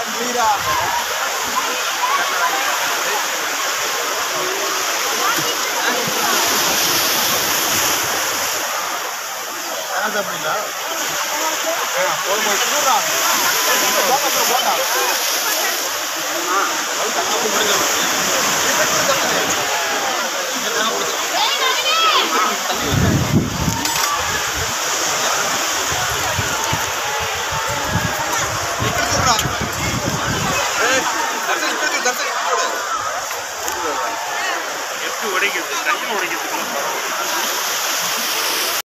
அப்படிங்களா போடுறாங்க உடைக்கிறதுக்கு கையில் உடைக்கிறதுக்கு